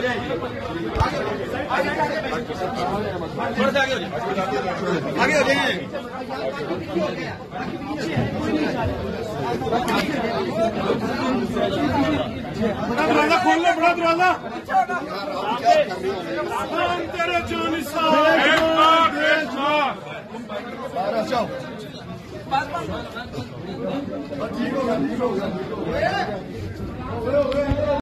हो जाए थोड़ा सा आगे हो जाए आगे हो जाए बड़ा दरवाज़ा खोल ले बड़ा दरवाज़ा। तेरे जो